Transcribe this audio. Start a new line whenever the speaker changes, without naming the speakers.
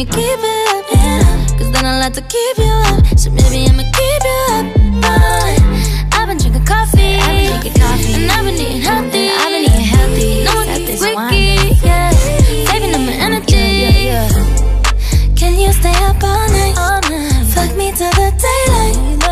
you keep it up, yeah. Cause then I like to keep you up. So maybe I'ma keep you up, boy. I've been drinking coffee. I've been drinking coffee. And I've been eating healthy. I've been eating healthy. No one keep wiki, yeah. Saving up my energy. yeah, yeah, yeah. Can you stay up all night? All night. Fuck me till the daylight.